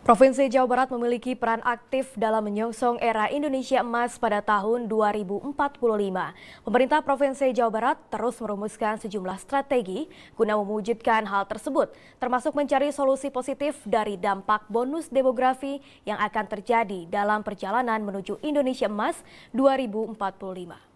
Provinsi Jawa Barat memiliki peran aktif dalam menyongsong era Indonesia Emas pada tahun 2045. Pemerintah Provinsi Jawa Barat terus merumuskan sejumlah strategi guna mewujudkan hal tersebut, termasuk mencari solusi positif dari dampak bonus demografi yang akan terjadi dalam perjalanan menuju Indonesia Emas 2045.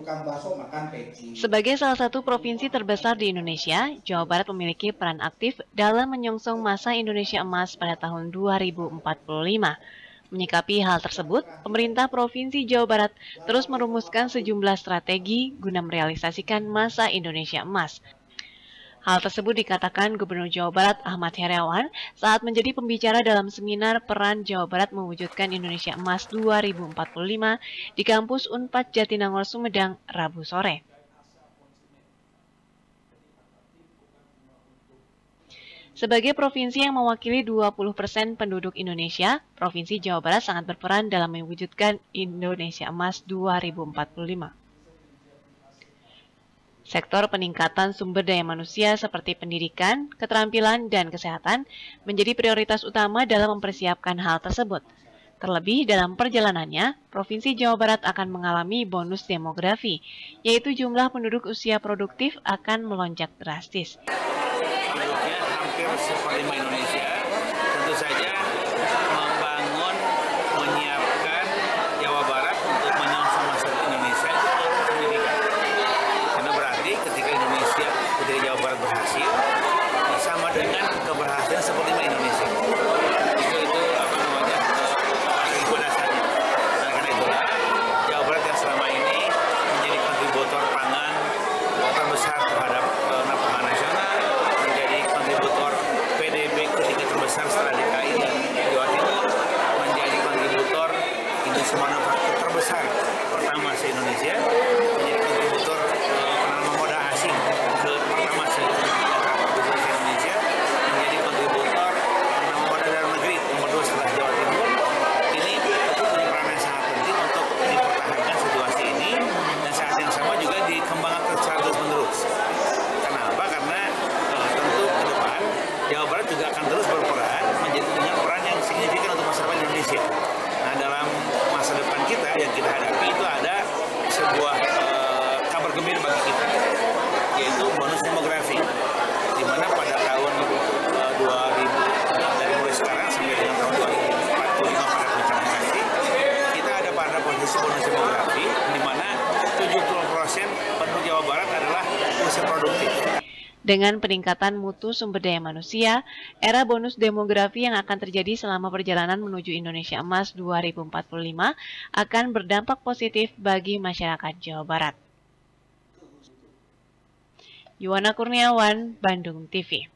Tukang bakso makan peci. Sebagai salah satu provinsi terbesar di Indonesia, Jawa Barat memiliki peran aktif dalam menyongsong masa Indonesia emas pada tahun 2045. Menyikapi hal tersebut, pemerintah Provinsi Jawa Barat terus merumuskan sejumlah strategi guna merealisasikan masa Indonesia emas Hal tersebut dikatakan Gubernur Jawa Barat Ahmad Heriawan saat menjadi pembicara dalam seminar peran Jawa Barat mewujudkan Indonesia Emas 2045 di kampus Unpad Jatinangor Sumedang Rabu sore. Sebagai provinsi yang mewakili 20% persen penduduk Indonesia, Provinsi Jawa Barat sangat berperan dalam mewujudkan Indonesia Emas 2045. Sektor peningkatan sumber daya manusia seperti pendidikan, keterampilan, dan kesehatan menjadi prioritas utama dalam mempersiapkan hal tersebut. Terlebih dalam perjalanannya, Provinsi Jawa Barat akan mengalami bonus demografi, yaitu jumlah penduduk usia produktif akan melonjak drastis. Hampir tentu saja membangun, menyiapkan Jawa Barat untuk menyongsong masa Indonesia itu harus pendidikan. Karena berarti ketika Indonesia putri Jawa Barat berhasil, sama dengan keberhasilan seperti Indonesia. Itu itu apa namanya itu dasarnya. Nah, karena itulah Jawa Barat yang selama ini menjadi kontributor pangan terbesar terhadap uh, pangan nasional, menjadi kontributor PDB ketiga terbesar setelah DKI dan Jawa Timur, menjadi kontributor industri manufaktur terbesar pertama se-Indonesia, menjadi kontributor uh, penanaman modal asing ke pertama se-Indonesia, menjadi kontributor penanaman modal dalam negeri nomor dua setelah Jawa Timur. Ini tentu punya peran yang sangat penting untuk dipertahankan situasi ini dan saat yang sama juga dikembangkan secara terus menerus. Kenapa? Karena uh, tentu ke depan Jawa Barat juga akan terus berperan menjadi punya peran yang signifikan untuk masa depan Indonesia. Nah dalam masa depan kita yang kita hadapi itu ada sebuah uh, kabar gembira bagi kita, yaitu bonus demografi, di mana pada tahun uh, 2000 dari mulai sekarang sampai dengan tahun 2045 pada perencanaan nanti kita ada pada posisi bonus demografi di mana 70% penduduk Jawa Barat adalah usia produktif. Dengan peningkatan mutu sumber daya manusia, era bonus demografi yang akan terjadi selama perjalanan menuju Indonesia Emas 2045 akan berdampak positif bagi masyarakat Jawa Barat. Yuwana Kurniawan, Bandung TV